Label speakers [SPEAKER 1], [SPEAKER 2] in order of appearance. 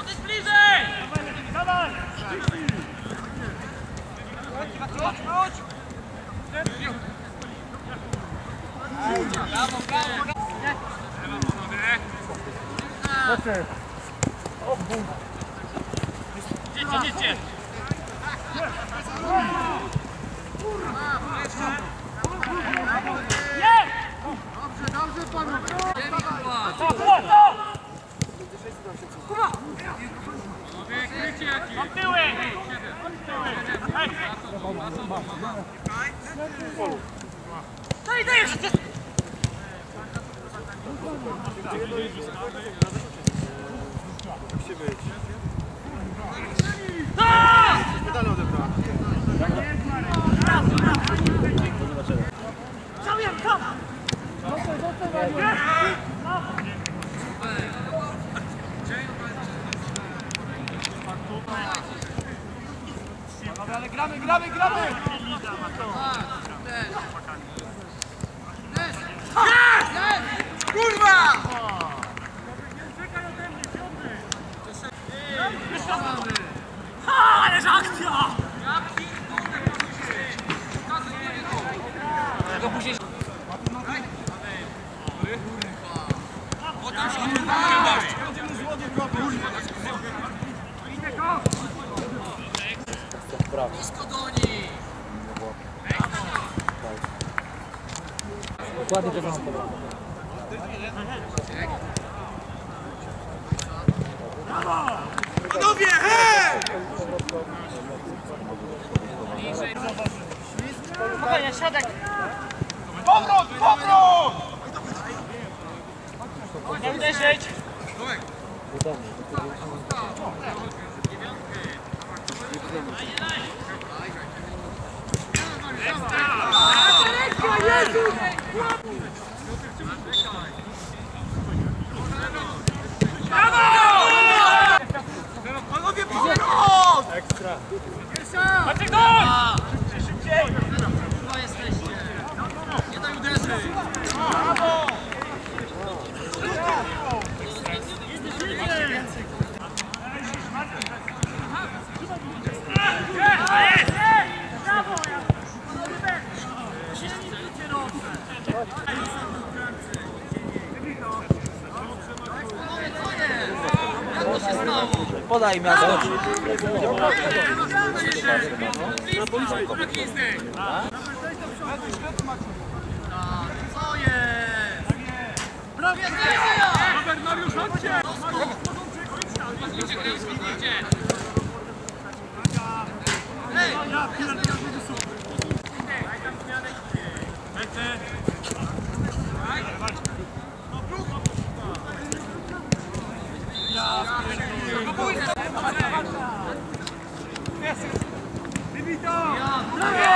[SPEAKER 1] Odejdź bliżej! Idźcie, idźcie! Mam tyły! Hej! Daj, daj!
[SPEAKER 2] Gramy, gramy, gramy!
[SPEAKER 1] Ha, ależ akcja!
[SPEAKER 3] Dokładnie tego mam podoba.
[SPEAKER 2] Panowie, hej!
[SPEAKER 1] Spokojnie, środek!
[SPEAKER 2] Powrót, powrót!
[SPEAKER 1] Nie uderzyć!
[SPEAKER 2] Panowie,
[SPEAKER 1] Maciek, doń!
[SPEAKER 3] Podaj miasto.
[SPEAKER 1] Robert Mariusz, chodźcie! Brawo, ¡Limito!